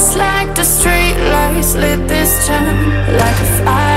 just like the streetlights lit this town like a fire.